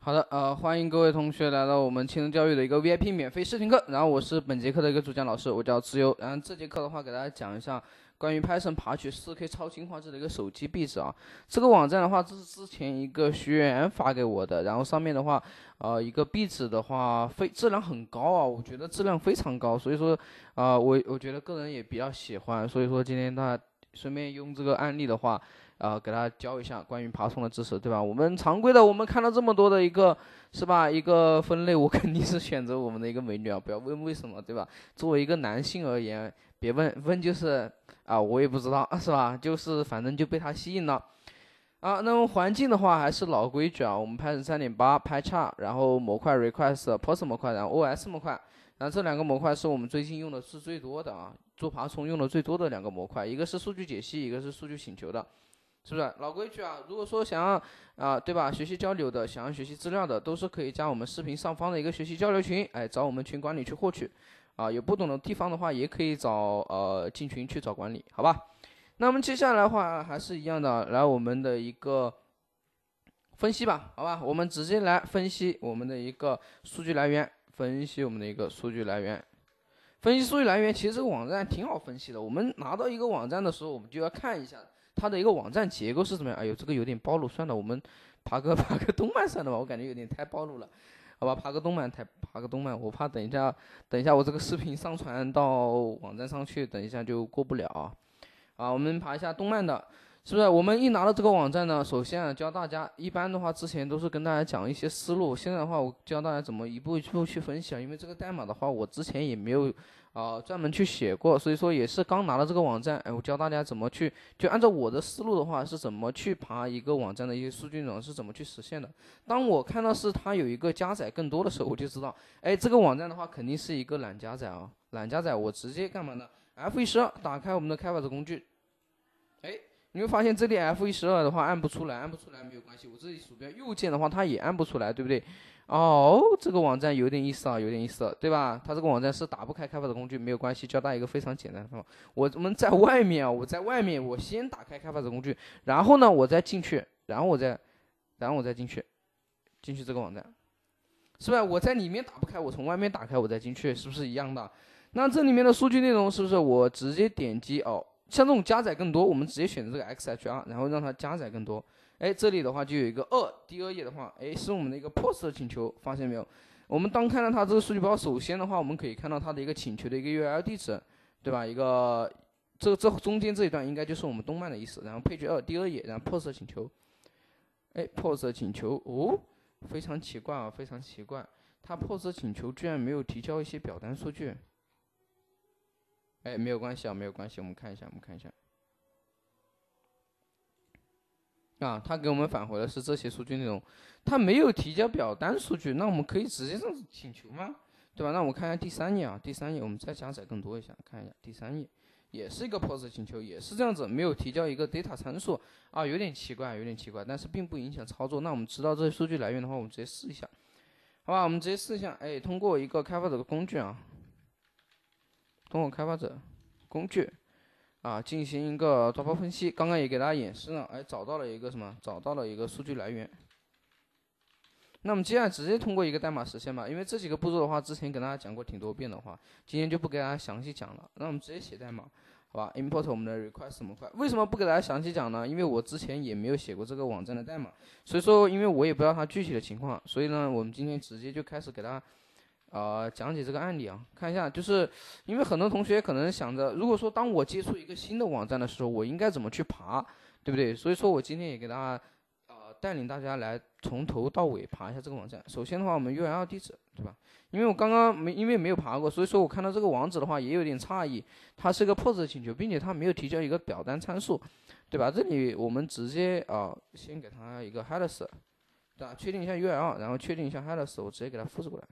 好的，呃，欢迎各位同学来到我们青春教育的一个 VIP 免费试听课。然后我是本节课的一个主讲老师，我叫自由。然后这节课的话，给大家讲一下关于 Python 爬取 4K 超清画质的一个手机壁纸啊。这个网站的话，这是之前一个学员发给我的。然后上面的话，呃，一个壁纸的话，非质量很高啊，我觉得质量非常高。所以说，啊，我我觉得个人也比较喜欢。所以说今天大家顺便用这个案例的话。啊，给大家教一下关于爬虫的知识，对吧？我们常规的，我们看到这么多的一个，是吧？一个分类，我肯定是选择我们的一个美女啊，不要问为什么，对吧？作为一个男性而言，别问问就是啊，我也不知道，是吧？就是反正就被她吸引了。啊，那么环境的话还是老规矩啊，我们 Python 三点八拍差然后模块 request、post 模块，然后 OS 模块，然后这两个模块是我们最近用的是最多的啊，做爬虫用的最多的两个模块，一个是数据解析，一个是数据请求的。是不是老规矩啊？如果说想要啊，对吧？学习交流的，想要学习资料的，都是可以加我们视频上方的一个学习交流群，哎，找我们群管理去获取。啊，有不懂的地方的话，也可以找呃进群去找管理，好吧？那么接下来的话还是一样的，来我们的一个分析吧，好吧？我们直接来分析我们的一个数据来源，分析我们的一个数据来源。分析数据来源，其实这个网站挺好分析的。我们拿到一个网站的时候，我们就要看一下。它的一个网站结构是怎么样？哎呦，这个有点暴露，算了，我们爬个 爬个动漫算了吧，我感觉有点太暴露了，好吧，爬个动漫，太爬个动漫，我怕等一下，等一下我这个视频上传到网站上去，等一下就过不了啊。啊，我们爬一下动漫的。是不是我们一拿到这个网站呢？首先啊，教大家，一般的话之前都是跟大家讲一些思路，现在的话我教大家怎么一步一步去分析啊。因为这个代码的话，我之前也没有啊专门去写过，所以说也是刚拿到这个网站，哎，我教大家怎么去，就按照我的思路的话，是怎么去爬一个网站的一些数据内容是怎么去实现的。当我看到是它有一个加载更多的时候，我就知道，哎，这个网站的话肯定是一个懒加载啊，懒加载，我直接干嘛呢？F 一十二打开我们的开发者工具，哎。你会发现这里 F 一十二的话按不出来，按不出来没有关系。我这里鼠标右键的话，它也按不出来，对不对？哦，这个网站有点意思啊，有点意思，对吧？它这个网站是打不开开发者工具，没有关系。教大家一个非常简单的方法，我们在外面啊，我在外面，我先打开开发者工具，然后呢，我再进去，然后我再，然后我再进去，进去这个网站，是不是？我在里面打不开，我从外面打开，我再进去，是不是一样的？那这里面的数据内容是不是我直接点击哦？像这种加载更多，我们直接选择这个 XHR，然后让它加载更多。哎，这里的话就有一个二，第二页的话，哎，是我们的一个 POST 的请求，发现没有？我们当看到它这个数据包，首先的话，我们可以看到它的一个请求的一个 URL 地址，对吧？一个这这中间这一段应该就是我们动漫的意思。然后配置二，第二页，然后 POST 请求，哎，POST 请求，哦，非常奇怪啊，非常奇怪，它 POST 请求居然没有提交一些表单数据。哎，没有关系啊，没有关系。我们看一下，我们看一下。啊，他给我们返回的是这些数据内容，他没有提交表单数据，那我们可以直接这样子请求吗？对吧？那我们看一下第三页啊，第三页我们再加载更多一下，看一下第三页，也是一个 POST 请求，也是这样子，没有提交一个 data 参数啊，有点奇怪，有点奇怪，但是并不影响操作。那我们知道这些数据来源的话，我们直接试一下，好吧？我们直接试一下，哎，通过一个开发者的工具啊。通过开发者工具啊进行一个抓包分析，刚刚也给大家演示了，哎，找到了一个什么？找到了一个数据来源。那我们接下来直接通过一个代码实现吧，因为这几个步骤的话，之前给大家讲过挺多遍的话，今天就不给大家详细讲了。那我们直接写代码，好吧？import 我们的 request 模块。为什么不给大家详细讲呢？因为我之前也没有写过这个网站的代码，所以说因为我也不知道它具体的情况，所以呢，我们今天直接就开始给大家。呃，讲解这个案例啊，看一下，就是因为很多同学可能想着，如果说当我接触一个新的网站的时候，我应该怎么去爬，对不对？所以说我今天也给大家，呃，带领大家来从头到尾爬一下这个网站。首先的话，我们 URL 地址，对吧？因为我刚刚没，因为没有爬过，所以说我看到这个网址的话也有点诧异，它是个 POS 请求，并且它没有提交一个表单参数，对吧？这里我们直接啊，先给它一个 headers，对吧？确定一下 URL，然后确定一下 headers，我直接给它复制过来。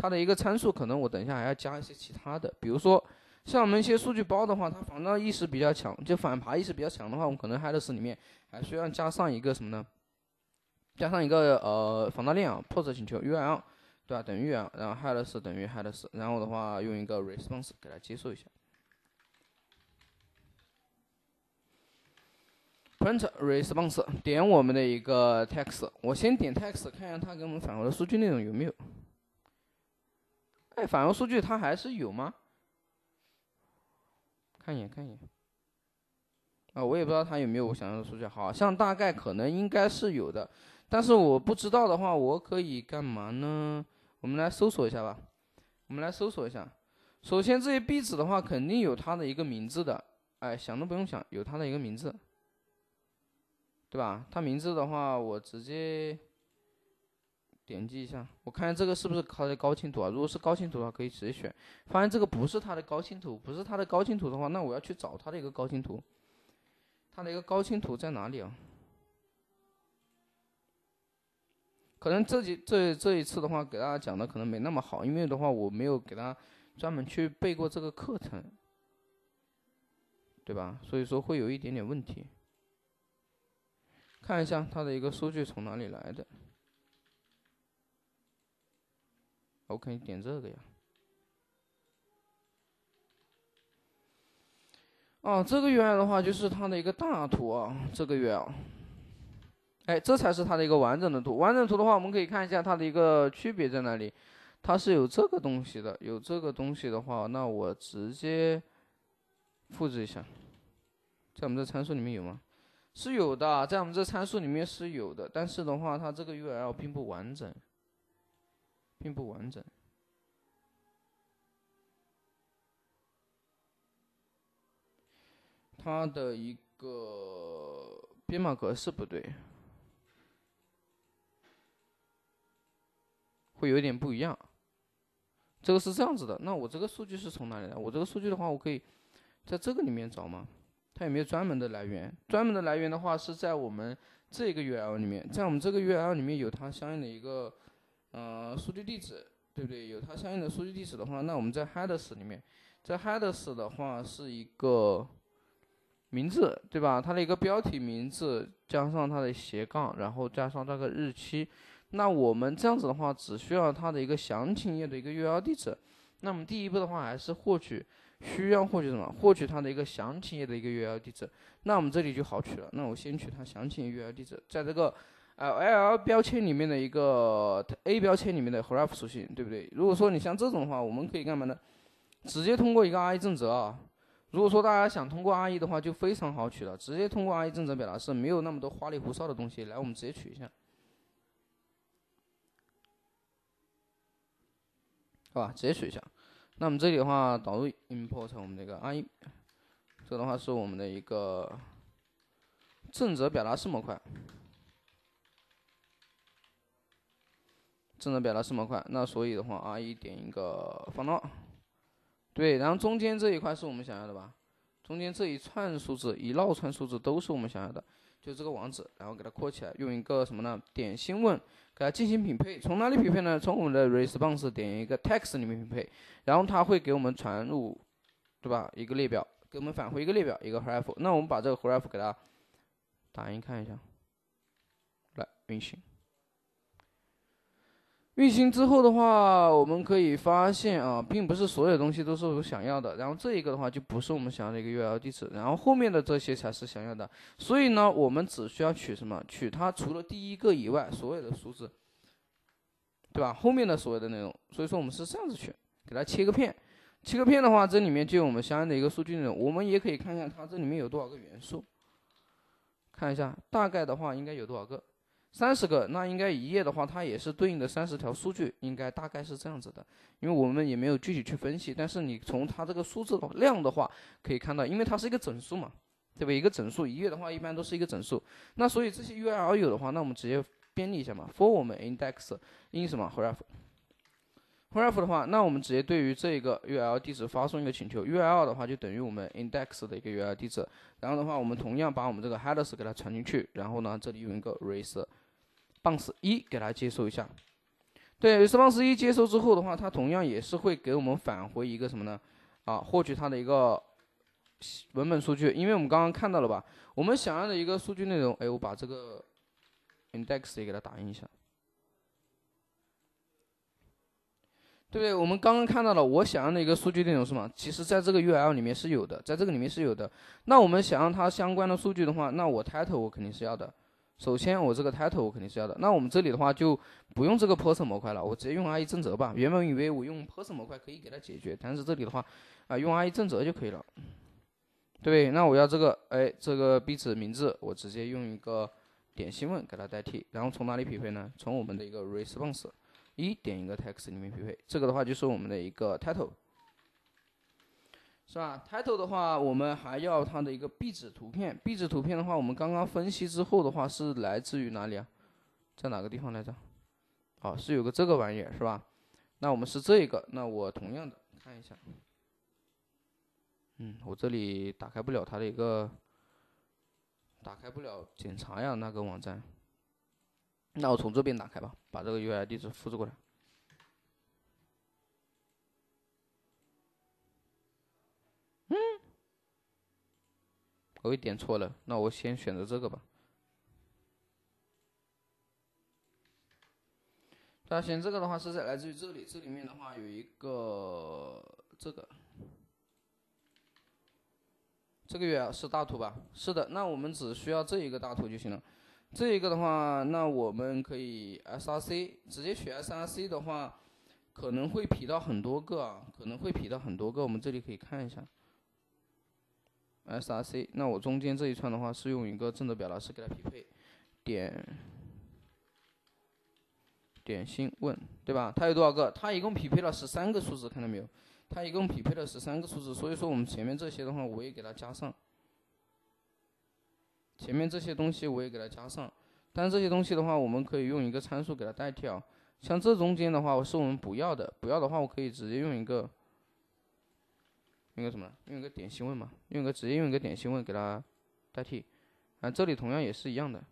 它的一个参数可能我等一下还要加一些其他的，比如说像我们一些数据包的话，它防盗意识比较强，就反爬意识比较强的话，我们可能 headers 里面还需要加上一个什么呢？加上一个呃防盗链啊，post 请求 URL 对吧？等于啊，然后 headers 等于 headers，然后的话用一个 response 给它接受一下。print response 点我们的一个 text，我先点 text 看一下它给我们返回的数据内容有没有。哎，返回数据它还是有吗？看一眼，看一眼。啊，我也不知道它有没有我想要的数据，好像大概可能应该是有的，但是我不知道的话，我可以干嘛呢？我们来搜索一下吧。我们来搜索一下。首先这些壁纸的话，肯定有它的一个名字的。哎，想都不用想，有它的一个名字。对吧？它名字的话，我直接点击一下，我看这个是不是它的高清图啊？如果是高清图的话，可以直接选。发现这个不是它的高清图，不是它的高清图的话，那我要去找它的一个高清图。它的一个高清图在哪里啊？可能这几这这一次的话，给大家讲的可能没那么好，因为的话我没有给他专门去背过这个课程，对吧？所以说会有一点点问题。看一下它的一个数据从哪里来的。我可以点这个呀。哦，这个 UI 的话就是它的一个大图啊，这个 UI。哎，这才是它的一个完整的图。完整图的话，我们可以看一下它的一个区别在哪里。它是有这个东西的，有这个东西的话，那我直接复制一下，在我们这参数里面有吗？是有的，在我们这参数里面是有的，但是的话，它这个 URL 并不完整，并不完整。它的一个编码格式不对，会有点不一样。这个是这样子的，那我这个数据是从哪里来？我这个数据的话，我可以在这个里面找吗？它有没有专门的来源？专门的来源的话是在我们这个 URL 里面，在我们这个 URL 里面有它相应的一个呃数据地址，对不对？有它相应的数据地址的话，那我们在 headers 里面，在 headers 的话是一个名字，对吧？它的一个标题名字加上它的斜杠，然后加上这个日期。那我们这样子的话，只需要它的一个详情页的一个 URL 地址。那么第一步的话，还是获取。需要获取什么？获取它的一个详情页的一个 URL 地址。那我们这里就好取了。那我先取它详情页 URL 地址，在这个 l l 标签里面的一个 A 标签里面的 href 属性，对不对？如果说你像这种的话，我们可以干嘛呢？直接通过一个 i 正则啊。如果说大家想通过 i 的话，就非常好取了。直接通过 i 正则表达式，没有那么多花里胡哨的东西。来，我们直接取一下，好吧？直接取一下。那我们这里的话，导入 import 我们这个 IE，这的话是我们的一个正则表达式模块，正则表达式模块。那所以的话，R 一点一个放大，对，然后中间这一块是我们想要的吧？中间这一串数字，一绕串数字都是我们想要的。就这个网址，然后给它扩起来，用一个什么呢？点新问，给它进行匹配。从哪里匹配呢？从我们的 response 点一个 text 里面匹配，然后它会给我们传入，对吧？一个列表，给我们返回一个列表，一个 href。那我们把这个 href 给它打印看一下，来运行。运行之后的话，我们可以发现啊，并不是所有东西都是我想要的。然后这一个的话就不是我们想要的一个 URL 地址，然后后面的这些才是想要的。所以呢，我们只需要取什么？取它除了第一个以外所有的数字，对吧？后面的所有的内容。所以说我们是这样子取，给它切个片。切个片的话，这里面就有我们相应的一个数据内容。我们也可以看一下它这里面有多少个元素，看一下大概的话应该有多少个。三十个，那应该一页的话，它也是对应的三十条数据，应该大概是这样子的。因为我们也没有具体去分析，但是你从它这个数字的量的话，可以看到，因为它是一个整数嘛，对吧？一个整数，一页的话一般都是一个整数。那所以这些 URL 有的话，那我们直接编译一下嘛，for 我们 index in 什么 href。href 的话，那我们直接对于这个 URL 地址发送一个请求，URL 的话就等于我们 index 的一个 URL 地址。然后的话，我们同样把我们这个 headers 给它传进去，然后呢，这里用一个 res。Bounce 一给它接收一下，对，response 一接收之后的话，它同样也是会给我们返回一个什么呢？啊，获取它的一个文本数据，因为我们刚刚看到了吧，我们想要的一个数据内容，哎，我把这个 index 也给它打印一下。对不对？我们刚刚看到了，我想要的一个数据内容是什么？其实在这个 URL 里面是有的，在这个里面是有的。那我们想要它相关的数据的话，那我 title 我肯定是要的。首先我这个 title 我肯定是要的。那我们这里的话就不用这个 person 模块了，我直接用 IE 正则吧。原本以为我用 person 模块可以给它解决，但是这里的话啊，用 IE 正则就可以了。对，那我要这个，哎，这个壁纸名字我直接用一个点新闻给它代替，然后从哪里匹配呢？从我们的一个 response。一点一个 text 里面匹配，这个的话就是我们的一个 title，是吧？title 的话，我们还要它的一个壁纸图片。壁纸图片的话，我们刚刚分析之后的话，是来自于哪里啊？在哪个地方来着？好，是有个这个玩意儿，是吧？那我们是这一个，那我同样的看一下。嗯，我这里打开不了它的一个，打开不了检查呀那个网站。那我从这边打开吧，把这个 URL 地址复制过来。我又点错了，那我先选择这个吧。那选这个的话是在来自于这里，这里面的话有一个这个，这个 URL 是大图吧？是的，那我们只需要这一个大图就行了。这一个的话，那我们可以 src 直接选 src 的话，可能会匹到很多个啊，可能会匹到很多个。我们这里可以看一下 src，那我中间这一串的话是用一个正的表达式给它匹配，点点新问，对吧？它有多少个？它一共匹配了十三个数字，看到没有？它一共匹配了十三个数字，所以说我们前面这些的话，我也给它加上。前面这些东西我也给它加上，但这些东西的话，我们可以用一个参数给它代替啊。像这中间的话，是我们不要的，不要的话，我可以直接用一个，用个什么？用一个点心问嘛，用个直接用一个点心问给它代替。啊，这里同样也是一样的，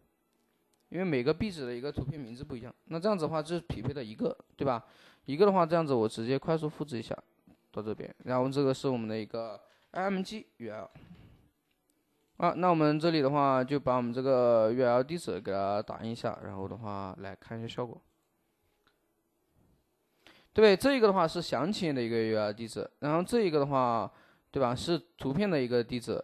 因为每个壁纸的一个图片名字不一样。那这样子的话，就是匹配的一个，对吧？一个的话，这样子我直接快速复制一下到这边，然后这个是我们的一个 img URL。啊，那我们这里的话，就把我们这个 URL 地址给它打印一下，然后的话来看一下效果。对，这个的话是详情的一个 URL 地址，然后这一个的话，对吧，是图片的一个地址，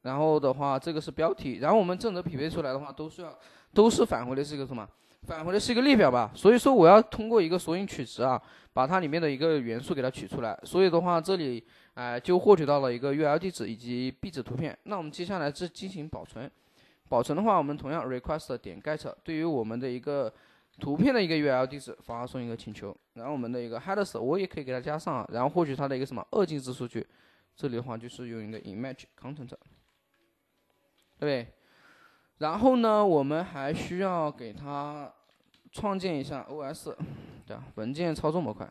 然后的话这个是标题，然后我们正则匹配出来的话，都是要都是返回的是一个什么？返回的是一个列表吧，所以说我要通过一个索引取值啊，把它里面的一个元素给它取出来，所以的话这里。哎，就获取到了一个 URL 地址以及壁纸图片。那我们接下来是进行保存。保存的话，我们同样 request 点 get 对于我们的一个图片的一个 URL 地址发送一个请求。然后我们的一个 headers 我也可以给它加上，然后获取它的一个什么二进制数据。这里的话就是用一个 image content，对不对？然后呢，我们还需要给它创建一下 OS，对？文件操作模块。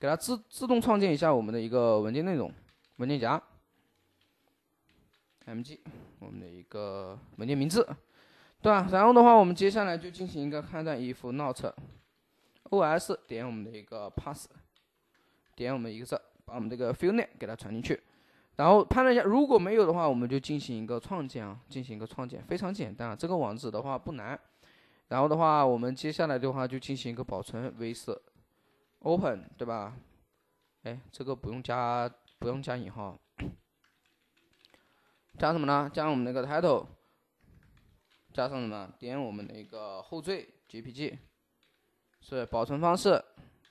给它自自动创建一下我们的一个文件内容文件夹，mg 我们的一个文件名字，对吧？然后的话，我们接下来就进行一个判断，if not os 点我们的一个 pass，点我们一个字，把我们这个 field name 给它传进去，然后判断一下，如果没有的话，我们就进行一个创建啊，进行一个创建，非常简单啊，这个网址的话不难。然后的话，我们接下来的话就进行一个保存，with Open 对吧？哎，这个不用加，不用加引号，加什么呢？加我们那个 title，加上什么？点我们的一个后缀 JPG，是保存方式，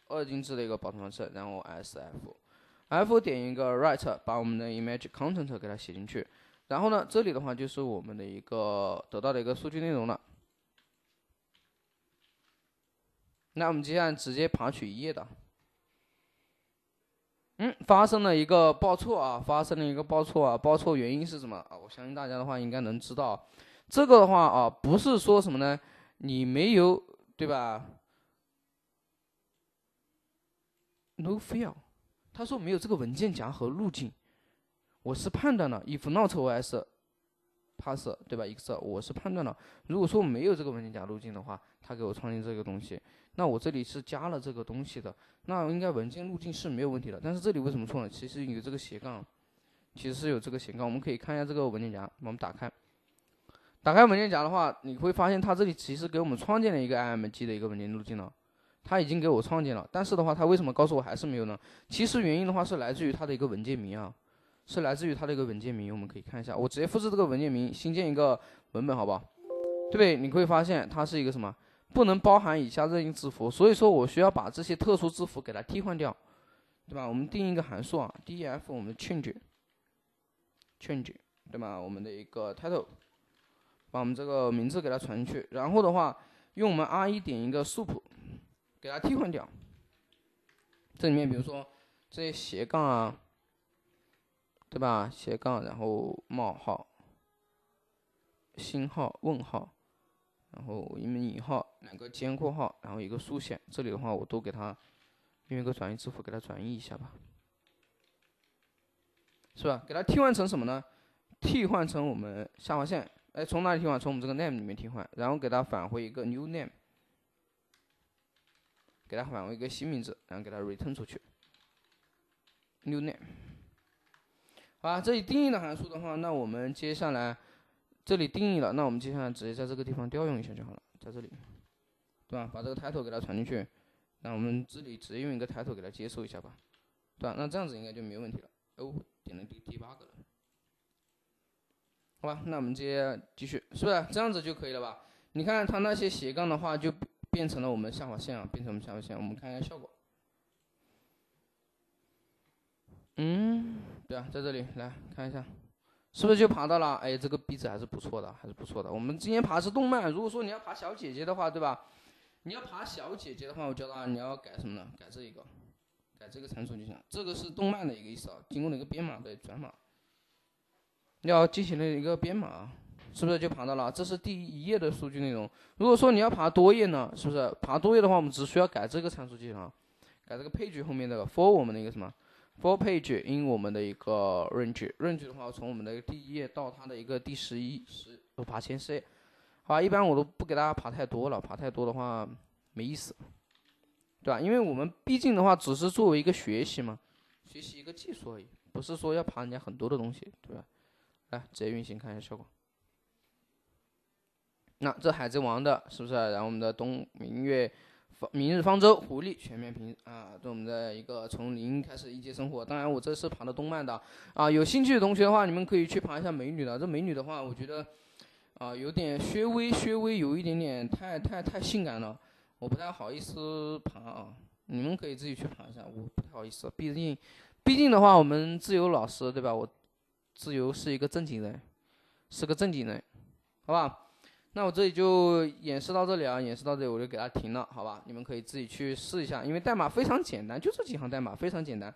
二进制的一个保存方式，然后 SF，F 点一个 write，把我们的 image content 给它写进去，然后呢，这里的话就是我们的一个得到的一个数据内容了。那我们接下来直接爬取一页的，嗯，发生了一个报错啊，发生了一个报错啊，报错原因是什么啊？我相信大家的话应该能知道，这个的话啊，不是说什么呢？你没有对吧？No file，他说没有这个文件夹和路径，我是判断了，if not os pass 对吧？excel，我是判断了，如果说没有这个文件夹路径的话，他给我创建这个东西。那我这里是加了这个东西的，那应该文件路径是没有问题的。但是这里为什么错呢？其实有这个斜杠，其实是有这个斜杠。我们可以看一下这个文件夹，我们打开，打开文件夹的话，你会发现它这里其实给我们创建了一个 IMG 的一个文件路径了，它已经给我创建了。但是的话，它为什么告诉我还是没有呢？其实原因的话是来自于它的一个文件名啊，是来自于它的一个文件名。我们可以看一下，我直接复制这个文件名，新建一个文本，好不好？对？你会发现它是一个什么？不能包含以下任意字符，所以说我需要把这些特殊字符给它替换掉，对吧？我们定一个函数啊，def 我们 change，change，对吧？我们的一个 title。把我们这个名字给它传进去，然后的话，用我们 R 一点一个 sup，给它替换掉。这里面比如说这些斜杠啊，对吧？斜杠，然后冒号、星号、问号，然后一个引号，两个尖括号，然后一个竖线。这里的话，我都给它用一个转移字符给它转移一下吧，是吧？给它替换成什么呢？替换成我们下划线。哎，从哪里替换？从我们这个 name 里面替换，然后给它返回一个 new name，给它返回一个新名字，然后给它 return 出去。new name。好，这里定义的函数的话，那我们接下来这里定义了，那我们接下来直接在这个地方调用一下就好了，在这里，对吧？把这个 title 给它传进去，那我们这里直接用一个 title 给它接收一下吧，对吧？那这样子应该就没问题了。哦，点了第第八个了。好吧，那我们直接继续，是不是这样子就可以了吧？你看它那些斜杠的话，就变成了我们下划线啊，变成我们下划线。我们看一下效果。嗯，对啊，在这里来看一下，是不是就爬到了？哎，这个壁纸还是不错的，还是不错的。我们今天爬的是动漫，如果说你要爬小姐姐的话，对吧？你要爬小姐姐的话，我教他你要改什么呢？改这一个，改这个参数就行。这个是动漫的一个意思啊，经过了一个编码的转码。要进行了一个编码，是不是就爬到了？这是第一页的数据内容。如果说你要爬多页呢，是不是爬多页的话，我们只需要改这个参数就行了，改这个 page 后面的 for 我们的一个什么 for page in 我们的一个 range range 的话，从我们的第一页到它的一个第十一十都爬前十页。好，一般我都不给大家爬太多了，爬太多的话没意思，对吧？因为我们毕竟的话只是作为一个学习嘛，学习一个技术而已，不是说要爬人家很多的东西，对吧？来，直接运行看一下效果。那这海贼王的是不是？然后我们的东明月、方明日方舟、狐狸全面屏啊，这我们的一个从零开始一阶生活。当然，我这是爬的动漫的啊。有兴趣的同学的话，你们可以去爬一下美女的。这美女的话，我觉得啊，有点稍微稍微有一点点太太太性感了，我不太好意思爬啊。你们可以自己去爬一下，我不太好意思，毕竟毕竟的话，我们自由老师对吧？我。自由是一个正经人，是个正经人，好吧？那我这里就演示到这里啊，演示到这里我就给它停了，好吧？你们可以自己去试一下，因为代码非常简单，就这几行代码非常简单，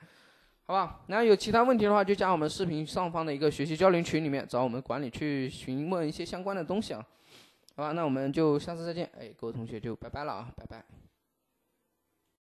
好吧？那有其他问题的话，就加我们视频上方的一个学习交流群里面找我们管理去询问一些相关的东西啊，好吧？那我们就下次再见，哎，各位同学就拜拜了啊，拜拜。